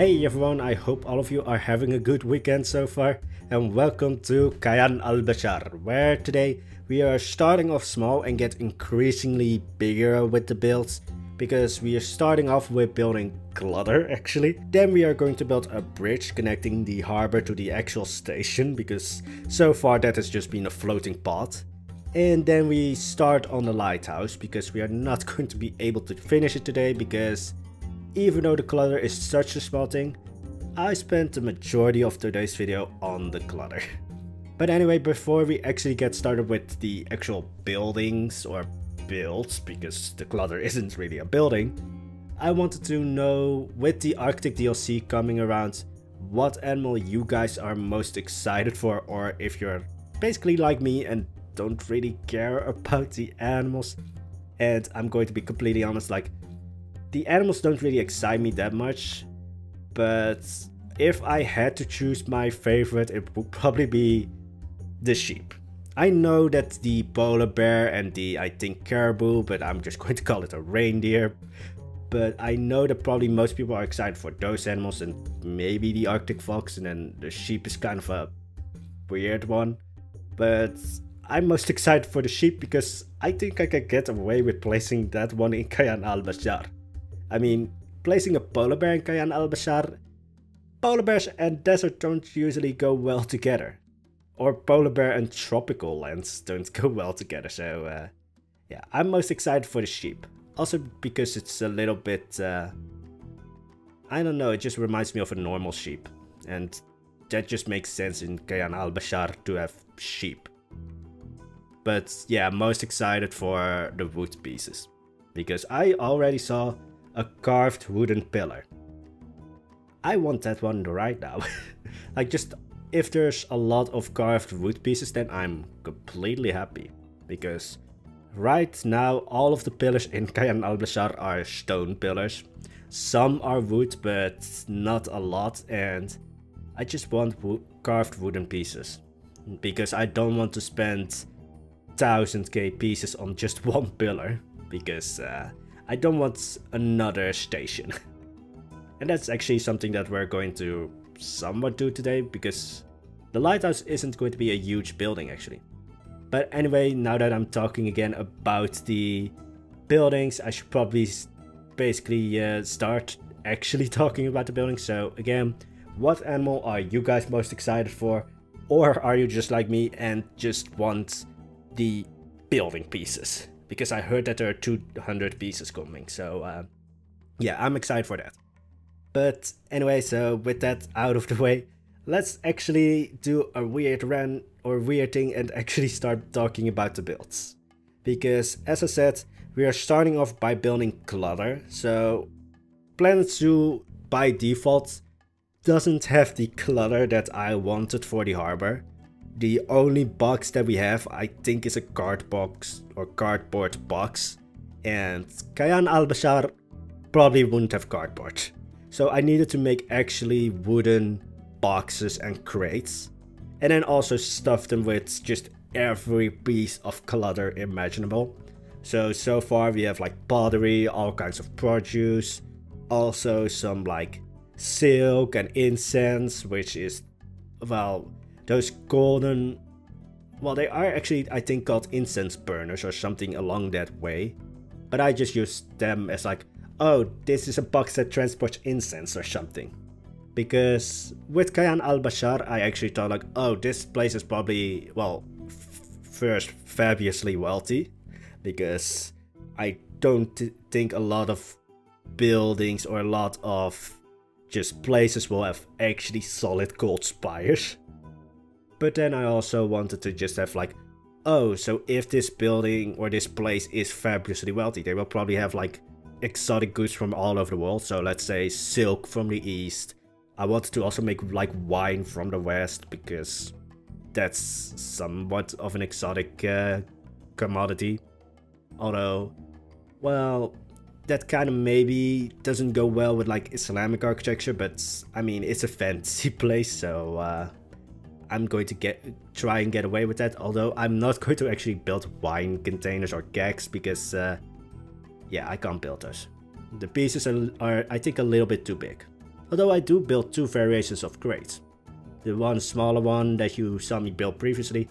Hey everyone, I hope all of you are having a good weekend so far and welcome to Kayan al-Bashar where today we are starting off small and get increasingly bigger with the builds because we are starting off with building clutter actually. Then we are going to build a bridge connecting the harbor to the actual station because so far that has just been a floating pot. And then we start on the lighthouse because we are not going to be able to finish it today because even though the clutter is such a small thing, I spent the majority of today's video on the clutter. But anyway, before we actually get started with the actual buildings or builds, because the clutter isn't really a building, I wanted to know with the Arctic DLC coming around, what animal you guys are most excited for or if you're basically like me and don't really care about the animals. And I'm going to be completely honest, like the animals don't really excite me that much, but if I had to choose my favorite, it would probably be the sheep. I know that the polar bear and the, I think, caribou, but I'm just going to call it a reindeer. But I know that probably most people are excited for those animals and maybe the Arctic fox, and then the sheep is kind of a weird one. But I'm most excited for the sheep because I think I can get away with placing that one in Kayan al-Bashar. I mean, placing a polar bear in Kayan al-Bashar, polar bears and desert don't usually go well together. Or polar bear and tropical lands don't go well together, so uh, yeah, I'm most excited for the sheep. Also because it's a little bit, uh, I don't know, it just reminds me of a normal sheep. And that just makes sense in Kayan al-Bashar to have sheep. But yeah, most excited for the wood pieces. Because I already saw a carved wooden pillar. I want that one right now. like just if there's a lot of carved wood pieces then I'm completely happy. Because right now all of the pillars in Kayan al-Bashar are stone pillars. Some are wood but not a lot and I just want wo carved wooden pieces. Because I don't want to spend 1000k pieces on just one pillar. Because uh, I don't want another station. and that's actually something that we're going to somewhat do today because the lighthouse isn't going to be a huge building actually. But anyway, now that I'm talking again about the buildings, I should probably basically uh, start actually talking about the buildings. So again, what animal are you guys most excited for? Or are you just like me and just want the building pieces? Because I heard that there are 200 pieces coming. So uh, yeah, I'm excited for that. But anyway, so with that out of the way, let's actually do a weird run or weird thing and actually start talking about the builds. Because as I said, we are starting off by building clutter. So Planet Zoo by default doesn't have the clutter that I wanted for the harbor. The only box that we have, I think, is a card box or cardboard box. And Kayan al-Bashar probably wouldn't have cardboard. So I needed to make actually wooden boxes and crates. And then also stuff them with just every piece of clutter imaginable. So, so far we have like pottery, all kinds of produce, also some like silk and incense, which is, well, those golden well they are actually I think called incense burners or something along that way. But I just use them as like oh this is a box that transports incense or something. Because with Kayan al-Bashar I actually thought like oh this place is probably well first fabulously wealthy. Because I don't think a lot of buildings or a lot of just places will have actually solid gold spires but then I also wanted to just have like, oh, so if this building or this place is fabulously wealthy, they will probably have like exotic goods from all over the world. So let's say silk from the east. I wanted to also make like wine from the west because that's somewhat of an exotic uh, commodity. Although, well, that kind of maybe doesn't go well with like Islamic architecture, but I mean, it's a fancy place, so uh, I'm going to get try and get away with that. Although I'm not going to actually build wine containers or kegs because, uh, yeah, I can't build those. The pieces are, are, I think, a little bit too big. Although I do build two variations of crates. The one smaller one that you saw me build previously,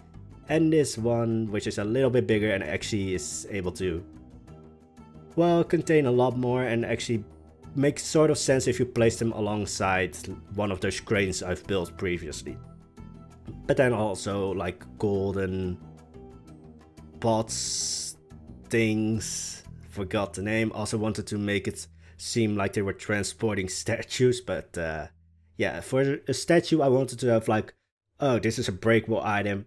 and this one which is a little bit bigger and actually is able to, well, contain a lot more and actually makes sort of sense if you place them alongside one of those cranes I've built previously. But then also like golden pots, things, forgot the name, also wanted to make it seem like they were transporting statues, but uh, yeah, for a statue I wanted to have like, oh, this is a breakable item,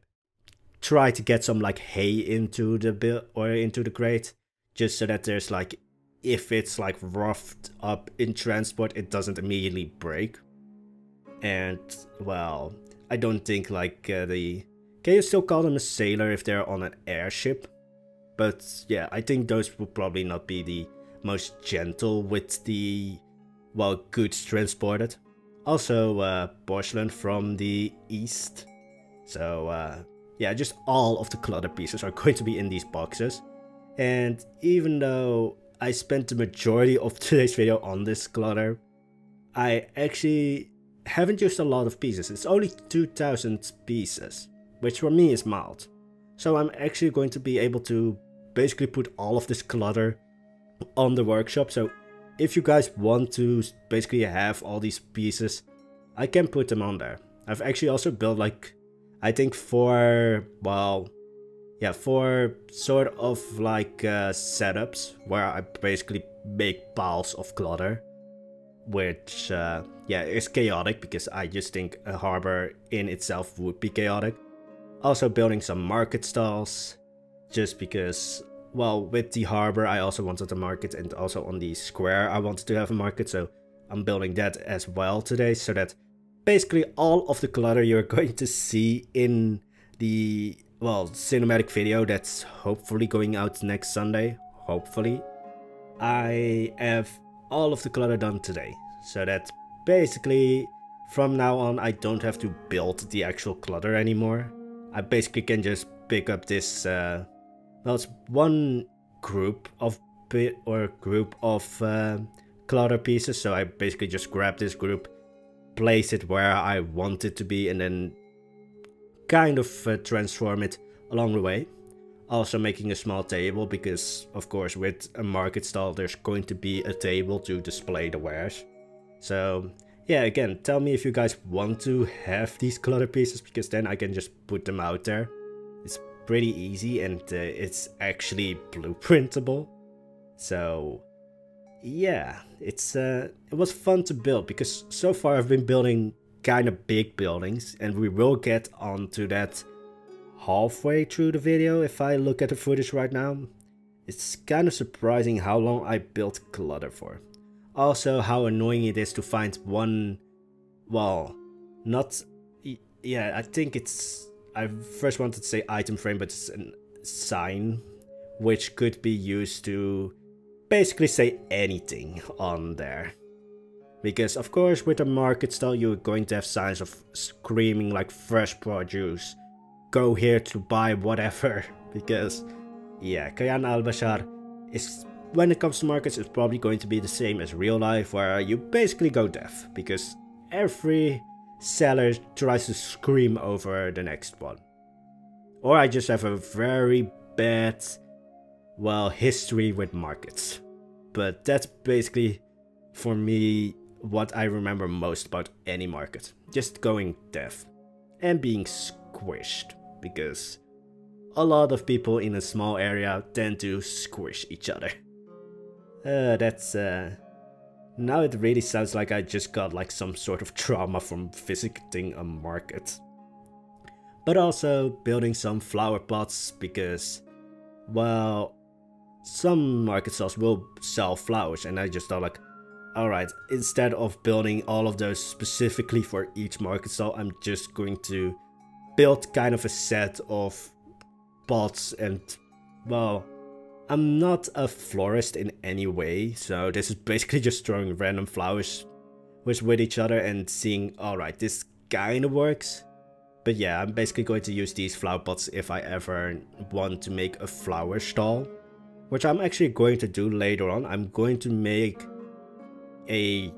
try to get some like hay into the bill or into the crate, just so that there's like, if it's like roughed up in transport, it doesn't immediately break. And well, I don't think like uh, the can you still call them a sailor if they're on an airship? But yeah, I think those will probably not be the most gentle with the, well, goods transported. Also, uh, porcelain from the east. So, uh, yeah, just all of the clutter pieces are going to be in these boxes. And even though I spent the majority of today's video on this clutter, I actually haven't used a lot of pieces. It's only 2000 pieces which for me is mild. So I'm actually going to be able to basically put all of this clutter on the workshop. So if you guys want to basically have all these pieces, I can put them on there. I've actually also built like, I think four, well, yeah, four sort of like uh, setups where I basically make piles of clutter. Which, uh, yeah, is chaotic because I just think a harbor in itself would be chaotic. Also building some market stalls, just because, well, with the harbor I also wanted a market and also on the square I wanted to have a market, so I'm building that as well today, so that basically all of the clutter you're going to see in the, well, cinematic video that's hopefully going out next Sunday, hopefully, I have all of the clutter done today, so that basically from now on I don't have to build the actual clutter anymore. I basically can just pick up this, uh, well, it's one group of or group of uh, clutter pieces. So I basically just grab this group, place it where I want it to be, and then kind of uh, transform it along the way. Also making a small table because, of course, with a market stall, there's going to be a table to display the wares. So yeah, again, tell me if you guys want to have these clutter pieces because then I can just put them out there. It's pretty easy and uh, it's actually blueprintable. So yeah, it's uh, it was fun to build because so far I've been building kind of big buildings and we will get onto that halfway through the video if I look at the footage right now. It's kind of surprising how long I built clutter for. Also, how annoying it is to find one, well, not, yeah, I think it's, I first wanted to say item frame, but it's a sign, which could be used to basically say anything on there. Because of course with a market stall you're going to have signs of screaming like fresh produce. Go here to buy whatever. Because yeah, Kayan Al-Bashar is when it comes to markets, it's probably going to be the same as real life, where you basically go deaf, because every seller tries to scream over the next one. Or I just have a very bad, well, history with markets. But that's basically, for me, what I remember most about any market. Just going deaf. And being squished, because a lot of people in a small area tend to squish each other. Uh, that's, uh... Now it really sounds like I just got like some sort of trauma from visiting a market. But also building some flower pots because, well, some market stalls will sell flowers and I just thought like, alright, instead of building all of those specifically for each market stall, I'm just going to build kind of a set of pots and, well, I'm not a florist in any way, so this is basically just throwing random flowers with each other and seeing, alright, this kinda works. But yeah, I'm basically going to use these flower pots if I ever want to make a flower stall. Which I'm actually going to do later on. I'm going to make a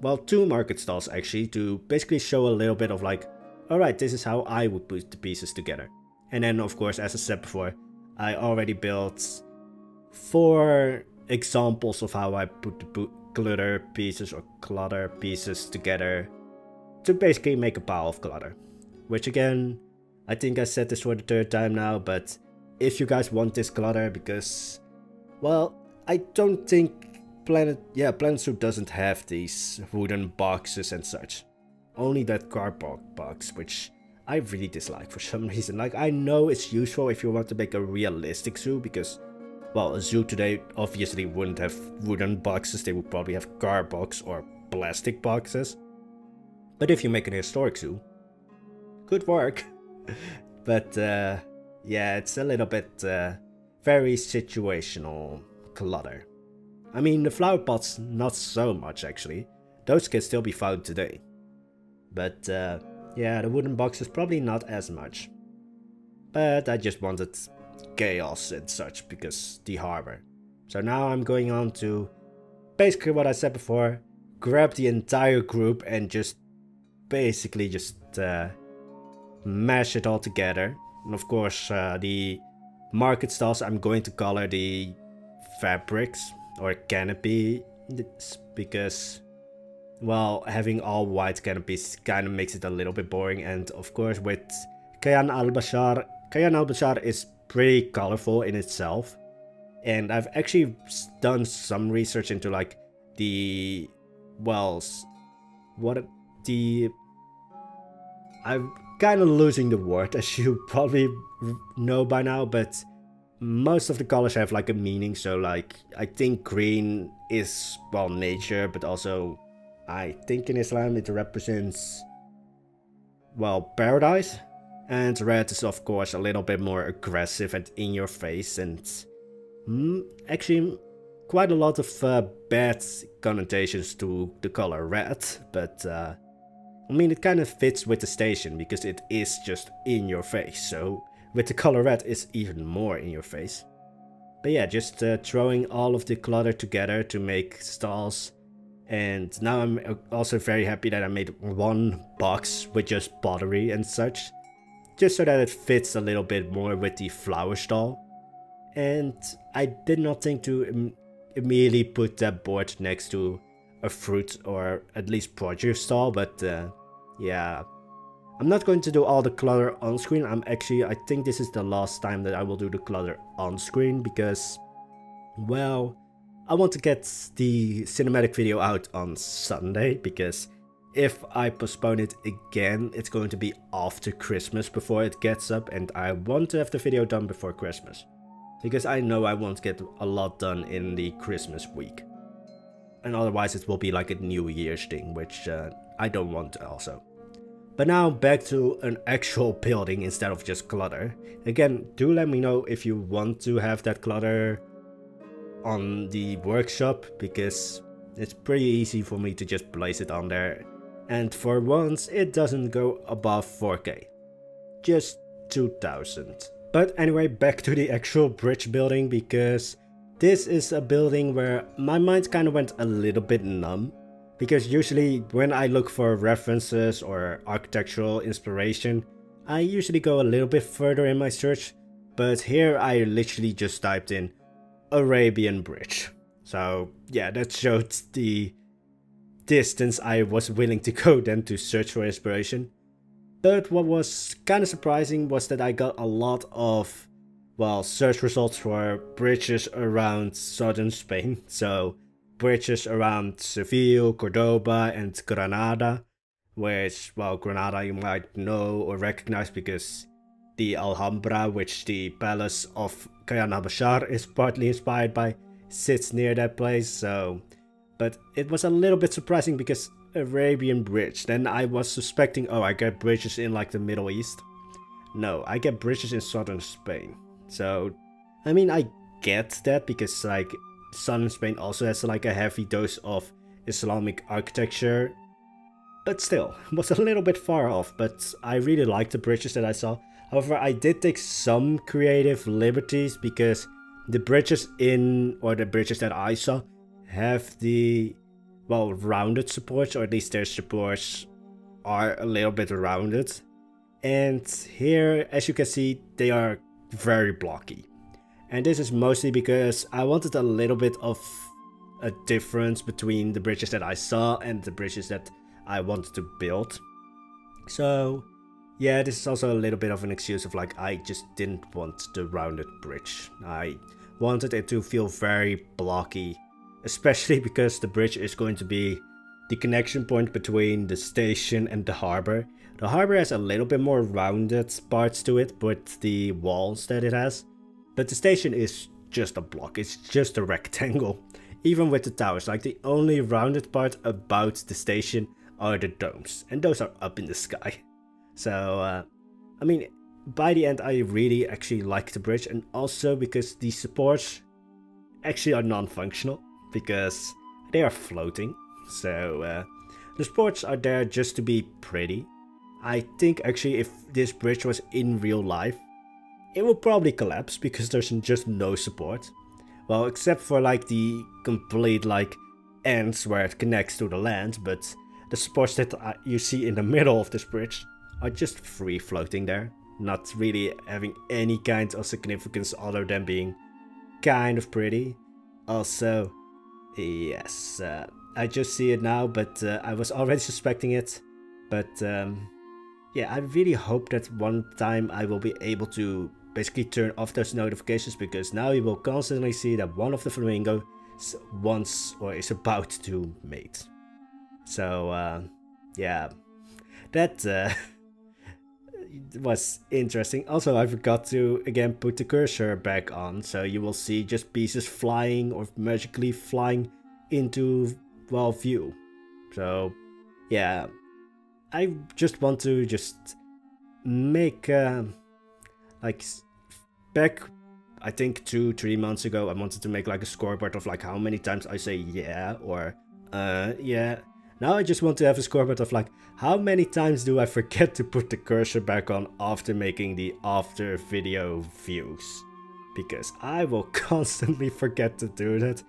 well, two market stalls actually to basically show a little bit of like, alright, this is how I would put the pieces together. And then, of course, as I said before, I already built four examples of how I put the glitter pieces or clutter pieces together to basically make a pile of clutter. Which again, I think I said this for the third time now, but if you guys want this clutter, because, well, I don't think Planet, yeah, Planet Zoo doesn't have these wooden boxes and such. Only that cardboard box, which I really dislike for some reason. Like, I know it's useful if you want to make a realistic zoo, because, well, a zoo today obviously wouldn't have wooden boxes, they would probably have car box or plastic boxes. But if you make an historic zoo, good work. but, uh, yeah, it's a little bit, uh, very situational clutter. I mean, the flower pots, not so much actually. Those can still be found today. But, uh, yeah, the wooden box is probably not as much. But I just wanted chaos and such because the harbor. So now I'm going on to basically what I said before, grab the entire group and just basically just uh, mash it all together. And of course uh, the market stalls I'm going to color the fabrics or canopy because well, having all white canopies kind of makes it a little bit boring. And of course, with Kayan al-Bashar, Kayan al-Bashar is pretty colorful in itself. And I've actually done some research into like the, well, what the, I'm kind of losing the word as you probably know by now, but most of the colors have like a meaning. So like, I think green is, well, nature, but also I think in Islam it represents, well, paradise. And red is of course a little bit more aggressive and in your face and mm, actually quite a lot of uh, bad connotations to the color red. But uh, I mean it kind of fits with the station because it is just in your face. So with the color red it's even more in your face. But yeah, just uh, throwing all of the clutter together to make stalls and now I'm also very happy that I made one box with just pottery and such. Just so that it fits a little bit more with the flower stall. And I did not think to Im immediately put that board next to a fruit or at least produce stall, but uh, yeah. I'm not going to do all the clutter on screen. I'm actually, I think this is the last time that I will do the clutter on screen because, well, I want to get the cinematic video out on Sunday because if I postpone it again, it's going to be after Christmas before it gets up and I want to have the video done before Christmas. Because I know I won't get a lot done in the Christmas week. And otherwise it will be like a New Year's thing, which uh, I don't want also. But now back to an actual building instead of just clutter. Again, do let me know if you want to have that clutter on the workshop because it's pretty easy for me to just place it on there. And for once, it doesn't go above 4k. Just 2000. But anyway, back to the actual bridge building because this is a building where my mind kind of went a little bit numb. Because usually when I look for references or architectural inspiration, I usually go a little bit further in my search. But here I literally just typed in Arabian Bridge. So yeah, that showed the distance I was willing to go then to search for inspiration. But what was kind of surprising was that I got a lot of, well, search results for bridges around southern Spain. So bridges around Seville, Cordoba, and Granada. Which, well, Granada you might know or recognize because the Alhambra, which the palace of Kayan al-Bashar is partly inspired by, sits near that place, so... But it was a little bit surprising because Arabian Bridge, then I was suspecting, oh, I get bridges in like the Middle East. No, I get bridges in southern Spain. So, I mean, I get that because like southern Spain also has like a heavy dose of Islamic architecture. But still, was a little bit far off, but I really liked the bridges that I saw. However, I did take some creative liberties because the bridges in, or the bridges that I saw, have the, well, rounded supports, or at least their supports are a little bit rounded. And here, as you can see, they are very blocky. And this is mostly because I wanted a little bit of a difference between the bridges that I saw and the bridges that I wanted to build. So yeah, this is also a little bit of an excuse of like I just didn't want the rounded bridge. I wanted it to feel very blocky, especially because the bridge is going to be the connection point between the station and the harbor. The harbor has a little bit more rounded parts to it but the walls that it has, but the station is just a block, it's just a rectangle. Even with the towers, like the only rounded part about the station are the domes, and those are up in the sky. So, uh, I mean, by the end, I really actually like the bridge, and also because the supports actually are non-functional, because they are floating. So, uh, the supports are there just to be pretty. I think actually if this bridge was in real life, it will probably collapse because there's just no support. Well, except for like the complete like ends where it connects to the land, but the supports that you see in the middle of this bridge are just free floating there, not really having any kind of significance other than being kind of pretty. Also, yes, uh, I just see it now, but uh, I was already suspecting it. But um, yeah, I really hope that one time I will be able to basically turn off those notifications because now you will constantly see that one of the flamingo wants or is about to mate. So uh, yeah, that uh, was interesting. Also, I forgot to again put the cursor back on, so you will see just pieces flying or magically flying into well view. So yeah, I just want to just make uh, like back I think two three months ago I wanted to make like a scoreboard of like how many times I say yeah or uh yeah now I just want to have a scoreboard of like, how many times do I forget to put the cursor back on after making the after video views? Because I will constantly forget to do that.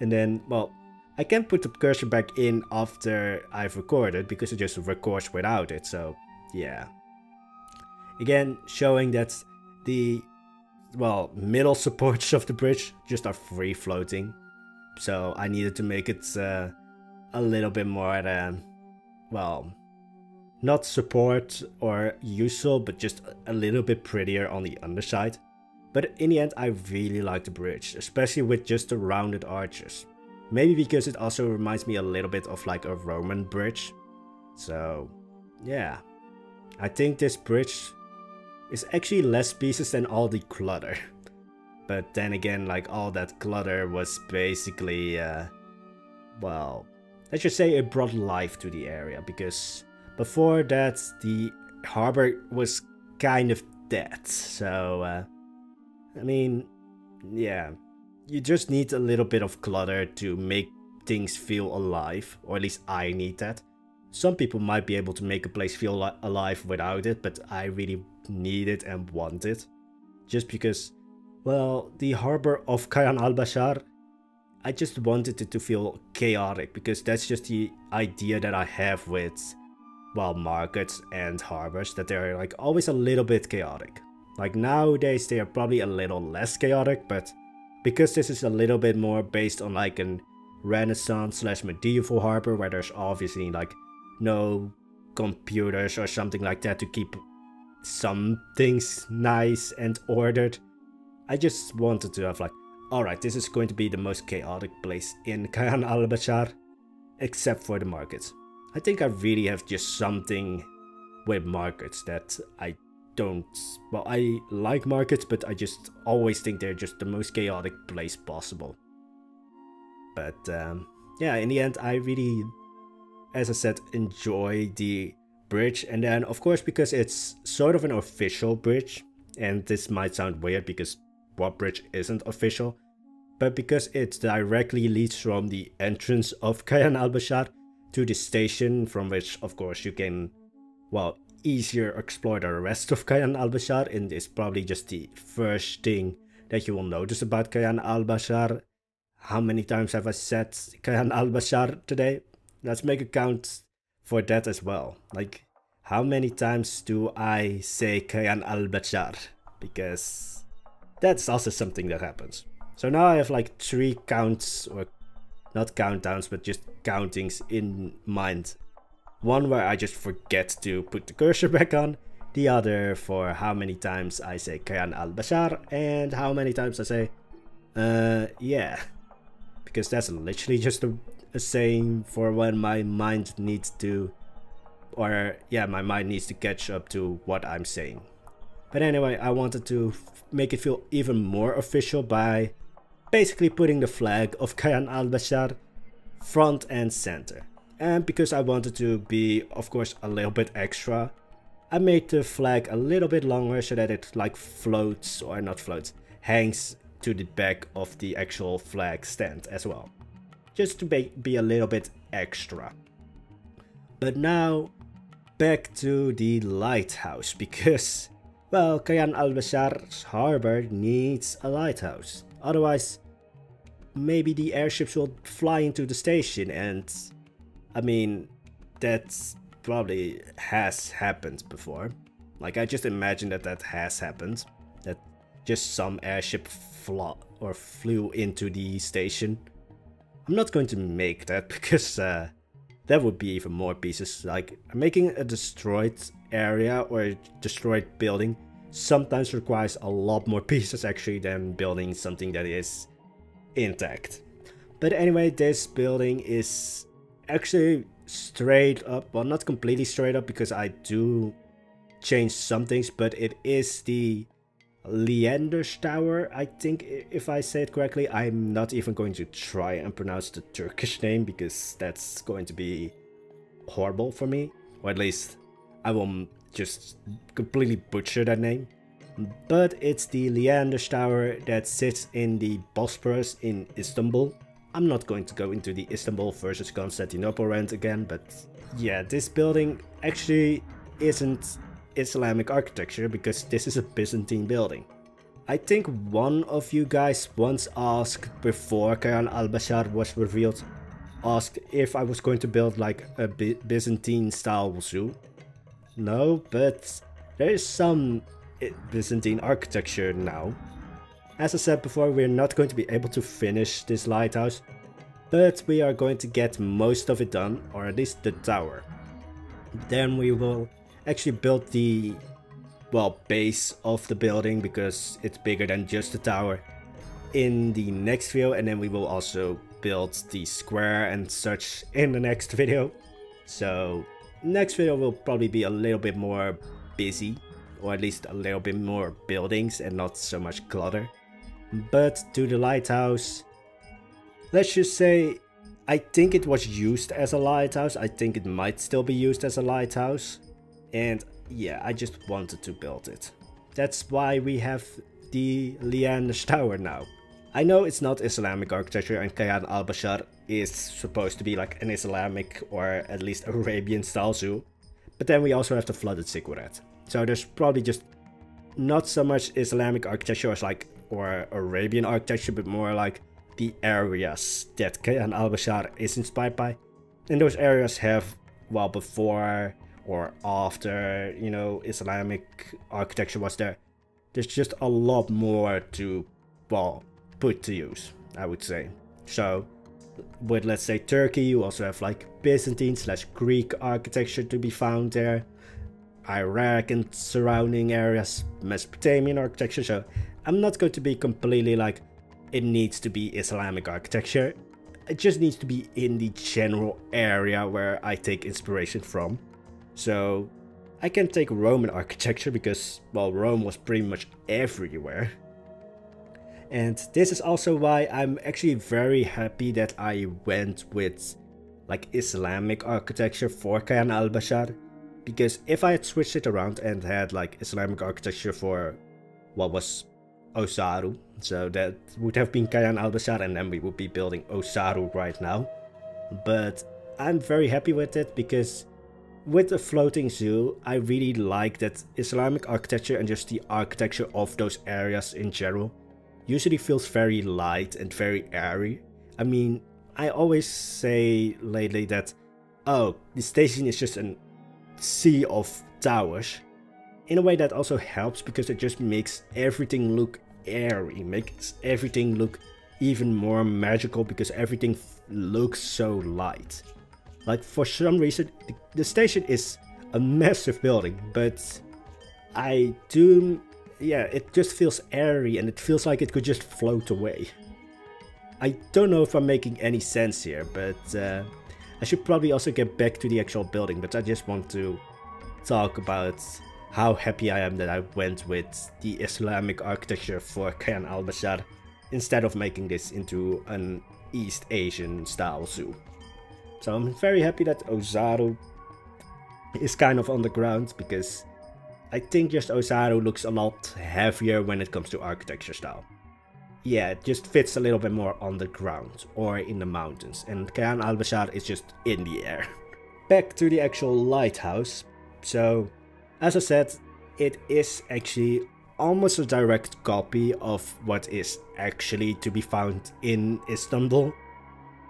And then, well, I can put the cursor back in after I've recorded because it just records without it, so yeah. Again, showing that the, well, middle supports of the bridge just are free floating. So I needed to make it uh, a little bit more, uh, well, not support or useful, but just a little bit prettier on the underside. But in the end, I really like the bridge, especially with just the rounded arches. Maybe because it also reminds me a little bit of like a Roman bridge. So, yeah. I think this bridge is actually less pieces than all the clutter. But then again, like all that clutter was basically, uh, well, let's just say it brought life to the area because before that the harbor was kind of dead. So, uh, I mean, yeah, you just need a little bit of clutter to make things feel alive, or at least I need that. Some people might be able to make a place feel alive without it, but I really need it and want it. Just because, well, the harbor of Kayan al-Bashar I just wanted it to feel chaotic because that's just the idea that I have with, well, markets and harbors, that they're like always a little bit chaotic. Like nowadays they are probably a little less chaotic, but because this is a little bit more based on like an renaissance slash medieval harbor where there's obviously like no computers or something like that to keep some things nice and ordered. I just wanted to have like Alright, this is going to be the most chaotic place in Kayan al-Bashar, except for the markets. I think I really have just something with markets that I don't... Well, I like markets, but I just always think they're just the most chaotic place possible. But um, yeah, in the end, I really, as I said, enjoy the bridge. And then, of course, because it's sort of an official bridge, and this might sound weird because what bridge isn't official, but because it directly leads from the entrance of Kayan al-Bashar to the station from which of course you can, well, easier explore the rest of Kayan al-Bashar and it's probably just the first thing that you will notice about Kayan al-Bashar. how many times have I said Kayan al-Bashar today? Let's make a count for that as well. Like, how many times do I say Kayan al-Bashar? Because that's also something that happens. So now I have like three counts, or not countdowns, but just countings in mind. One where I just forget to put the cursor back on, the other for how many times I say Kayan al-Bashar, and how many times I say, uh, yeah. Because that's literally just a, a saying for when my mind needs to, or yeah, my mind needs to catch up to what I'm saying. But anyway, I wanted to make it feel even more official by basically putting the flag of Kayan al-Bashar front and center. And because I wanted to be, of course, a little bit extra, I made the flag a little bit longer so that it like floats, or not floats, hangs to the back of the actual flag stand as well. Just to be, be a little bit extra. But now, back to the lighthouse, because, well, Kayan al-Bashar's harbor needs a lighthouse. Otherwise, maybe the airships will fly into the station and, I mean, that's probably has happened before. Like, I just imagine that that has happened. That just some airship flew or flew into the station. I'm not going to make that because uh, that would be even more pieces. Like, making a destroyed area or a destroyed building sometimes requires a lot more pieces actually than building something that is intact. But anyway, this building is actually straight up, well not completely straight up because I do change some things, but it is the Leanders Tower, I think if I say it correctly. I'm not even going to try and pronounce the Turkish name because that's going to be horrible for me. Or at least I will just completely butcher that name. But it's the Leanders Tower that sits in the Bosporus in Istanbul. I'm not going to go into the Istanbul versus Constantinople rant again, but yeah, this building actually isn't Islamic architecture because this is a Byzantine building. I think one of you guys once asked before Kayan al-Bashar was revealed, asked if I was going to build like a Byzantine style zoo. No, but there is some eh, Byzantine architecture now. As I said before, we're not going to be able to finish this lighthouse, but we are going to get most of it done, or at least the tower. Then we will actually build the, well, base of the building, because it's bigger than just the tower, in the next video, and then we will also build the square and such in the next video. So, next video will probably be a little bit more busy, or at least a little bit more buildings and not so much clutter. But to the lighthouse, let's just say I think it was used as a lighthouse. I think it might still be used as a lighthouse. And yeah, I just wanted to build it. That's why we have the Leanders Tower now. I know it's not Islamic architecture and Kayan al-Bashar is supposed to be like an Islamic or at least Arabian style zoo. But then we also have the flooded ziggurat. So there's probably just not so much Islamic architecture as like or Arabian architecture, but more like the areas that Kayan al-Bashar is inspired by. And those areas have, well, before or after, you know, Islamic architecture was there. There's just a lot more to, well, put to use, I would say. So, with let's say Turkey, you also have like Byzantine slash Greek architecture to be found there. Iraq and surrounding areas, Mesopotamian architecture. So I'm not going to be completely like, it needs to be Islamic architecture. It just needs to be in the general area where I take inspiration from. So I can take Roman architecture because, well, Rome was pretty much everywhere. And this is also why I'm actually very happy that I went with like Islamic architecture for Kayan al-Bashar because if I had switched it around and had like Islamic architecture for what was Osaru, so that would have been Kayan al-Bashar and then we would be building Osaru right now. But I'm very happy with it because with the floating zoo, I really like that Islamic architecture and just the architecture of those areas in general usually feels very light and very airy. I mean, I always say lately that, oh, the station is just a sea of towers. In a way that also helps because it just makes everything look airy, makes everything look even more magical because everything looks so light. Like for some reason, the station is a massive building, but I do, yeah, it just feels airy and it feels like it could just float away. I don't know if I'm making any sense here, but uh, I should probably also get back to the actual building, but I just want to talk about how happy I am that I went with the Islamic architecture for Kayan al-Bashar instead of making this into an East Asian style zoo. So I'm very happy that Ozaru is kind of on the ground because I think just Ozaru looks a lot heavier when it comes to architecture style. Yeah, it just fits a little bit more on the ground or in the mountains and Kayan al-Bashar is just in the air. Back to the actual lighthouse. So, as I said, it is actually almost a direct copy of what is actually to be found in Istanbul.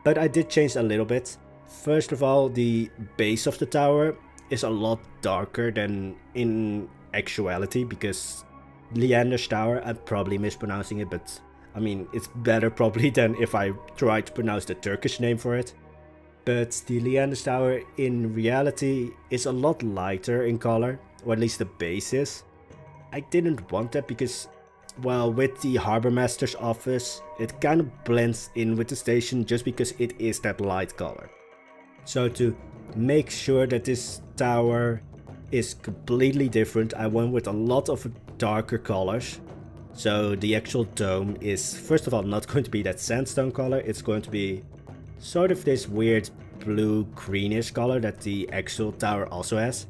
But I did change a little bit. First of all, the base of the tower is a lot darker than in actuality because Leander's Tower, I'm probably mispronouncing it, but I mean, it's better probably than if I try to pronounce the Turkish name for it. But the Leander's Tower in reality is a lot lighter in color, or at least the base is. I didn't want that because, well, with the Harbor Master's office, it kind of blends in with the station just because it is that light color. So to make sure that this tower is completely different, I went with a lot of darker colors. So the actual dome is first of all not going to be that sandstone color, it's going to be sort of this weird blue greenish color that the actual tower also has.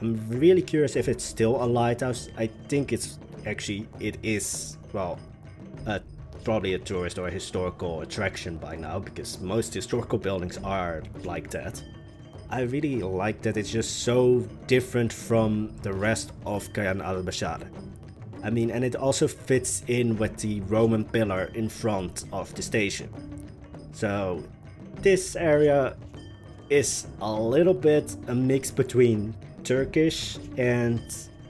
I'm really curious if it's still a lighthouse. I think it's actually, it is, well, a probably a tourist or a historical attraction by now, because most historical buildings are like that. I really like that it's just so different from the rest of Kayan al-Bashar. I mean, and it also fits in with the Roman pillar in front of the station. So, this area is a little bit a mix between Turkish and,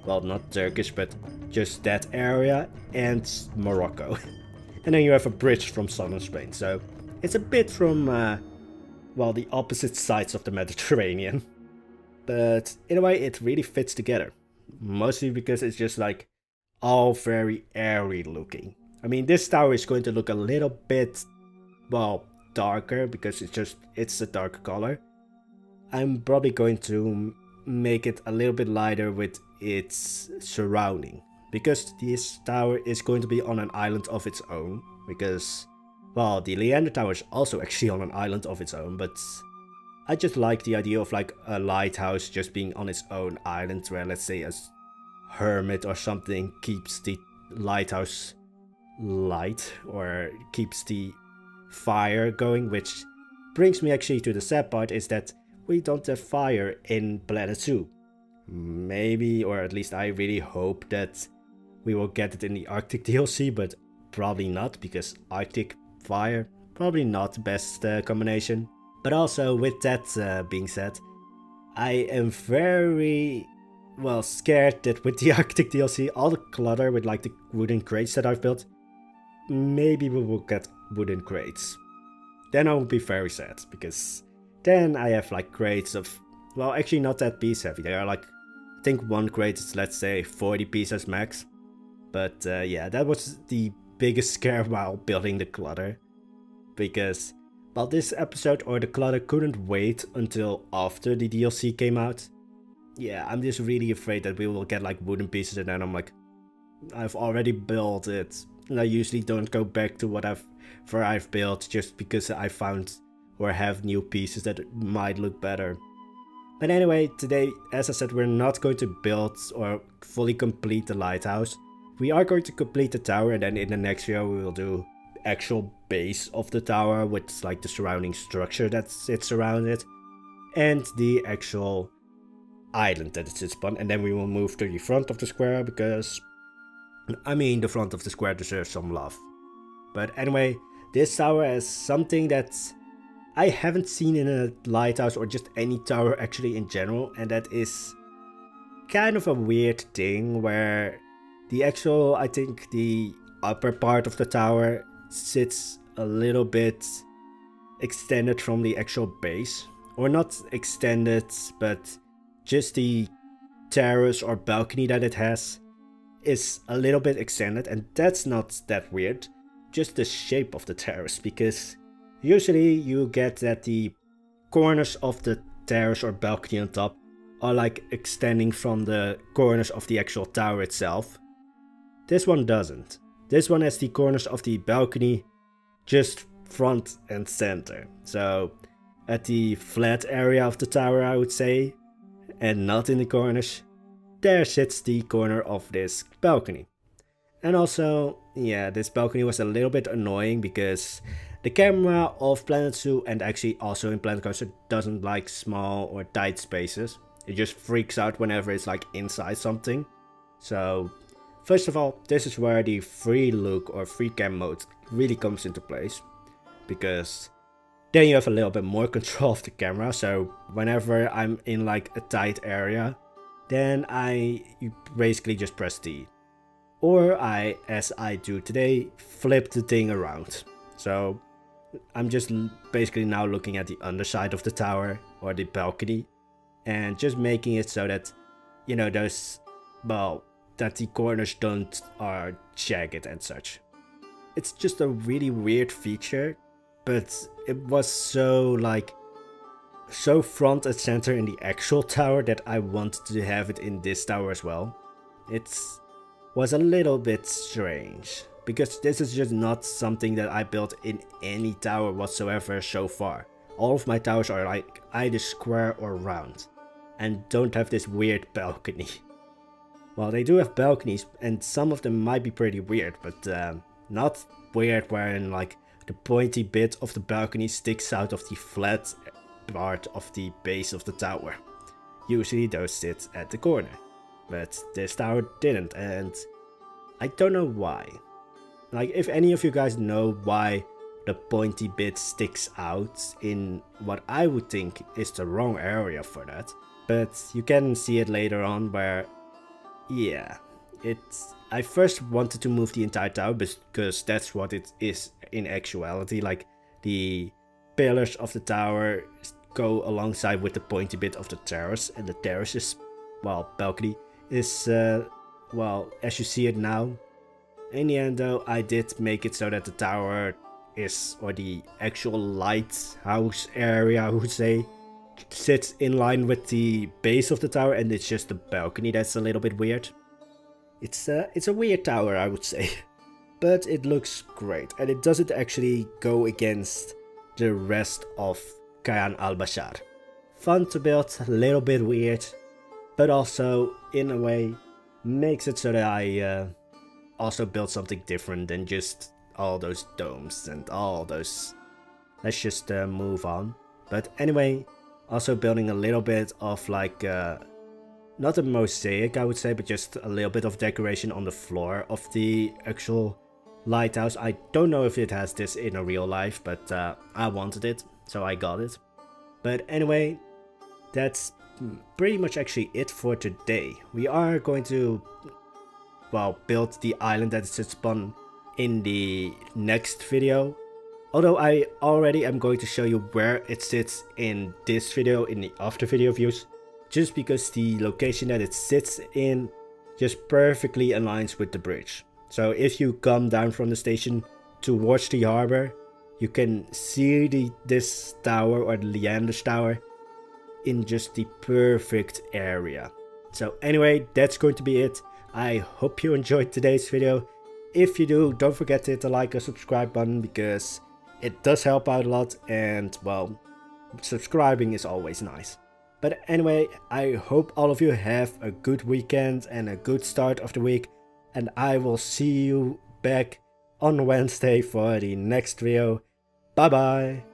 well, not Turkish, but just that area and Morocco. and then you have a bridge from southern Spain. So it's a bit from, uh, well, the opposite sides of the Mediterranean. But in a way, it really fits together. Mostly because it's just like all very airy looking. I mean, this tower is going to look a little bit, well, darker because it's just, it's a dark color. I'm probably going to make it a little bit lighter with its surrounding because this tower is going to be on an island of its own, because, well, the Leander Tower is also actually on an island of its own, but I just like the idea of like a lighthouse just being on its own island where let's say a hermit or something keeps the lighthouse light or keeps the fire going, which brings me actually to the sad part is that we don't have fire in Planet Zoo. Maybe, or at least I really hope that we will get it in the Arctic DLC, but probably not because Arctic Fire, probably not the best uh, combination. But also with that uh, being said, I am very well scared that with the Arctic DLC, all the clutter with like the wooden crates that I've built, maybe we will get wooden crates. Then I will be very sad because then I have like crates of, well actually not that piece heavy, they are like, I think one crate is let's say 40 pieces max. But uh, yeah, that was the biggest scare while building the clutter. Because, well, this episode or the clutter couldn't wait until after the DLC came out. Yeah, I'm just really afraid that we will get like wooden pieces and then I'm like, I've already built it. And I usually don't go back to what I've, I've built just because I found or have new pieces that might look better. But anyway, today, as I said, we're not going to build or fully complete the lighthouse. We are going to complete the tower and then in the next video we will do actual base of the tower with like the surrounding structure that sits around it and the actual island that it sits upon and then we will move to the front of the square because I mean the front of the square deserves some love. But anyway, this tower as something that I haven't seen in a lighthouse or just any tower actually in general and that is kind of a weird thing where the actual, I think the upper part of the tower sits a little bit extended from the actual base. Or not extended, but just the terrace or balcony that it has is a little bit extended and that's not that weird. Just the shape of the terrace because usually you get that the corners of the terrace or balcony on top are like extending from the corners of the actual tower itself. This one doesn't. This one has the corners of the balcony just front and center. So at the flat area of the tower I would say, and not in the corners, there sits the corner of this balcony. And also, yeah, this balcony was a little bit annoying because the camera of Planet Zoo and actually also in Planet Coaster doesn't like small or tight spaces. It just freaks out whenever it's like inside something. So first of all, this is where the free look or free cam mode really comes into place. Because then you have a little bit more control of the camera. So whenever I'm in like a tight area, then I basically just press D. Or I, as I do today, flip the thing around. So I'm just basically now looking at the underside of the tower or the balcony and just making it so that you know those well that the corners don't are jagged and such. It's just a really weird feature but it was so like so front and center in the actual tower that I wanted to have it in this tower as well. It was a little bit strange because this is just not something that I built in any tower whatsoever so far. All of my towers are like either square or round and don't have this weird balcony. Well, they do have balconies, and some of them might be pretty weird, but uh, not weird wherein like the pointy bit of the balcony sticks out of the flat part of the base of the tower. Usually those sit at the corner, but this tower didn't, and I don't know why. Like, if any of you guys know why the pointy bit sticks out in what I would think is the wrong area for that, but you can see it later on where, yeah, it's. I first wanted to move the entire tower because that's what it is in actuality. Like the pillars of the tower go alongside with the pointy bit of the terrace, and the terrace is, well, balcony is, uh, well, as you see it now. In the end, though, I did make it so that the tower is, or the actual lighthouse area, I would say, sits in line with the base of the tower and it's just the balcony that's a little bit weird. It's a, it's a weird tower I would say. But it looks great and it doesn't actually go against the rest of Kayan al-Bashar. Fun to build, a little bit weird, but also in a way makes it so that I uh, also build something different than just all those domes and all those... Let's just uh, move on. But anyway, also building a little bit of like, uh, not a mosaic I would say, but just a little bit of decoration on the floor of the actual lighthouse. I don't know if it has this in a real life, but uh, I wanted it, so I got it. But anyway, that's pretty much actually it for today. We are going to, well, build the island that sits upon in the next video. Although I already am going to show you where it sits in this video, in the after video views, just because the location that it sits in just perfectly aligns with the bridge. So if you come down from the station towards the harbor, you can see the this tower or the Leander's Tower in just the perfect area. So anyway, that's going to be it. I hope you enjoyed today's video. If you do, don't forget to hit the like or subscribe button because it does help out a lot and well, subscribing is always nice. But anyway, I hope all of you have a good weekend and a good start of the week and I will see you back on Wednesday for the next video. Bye bye!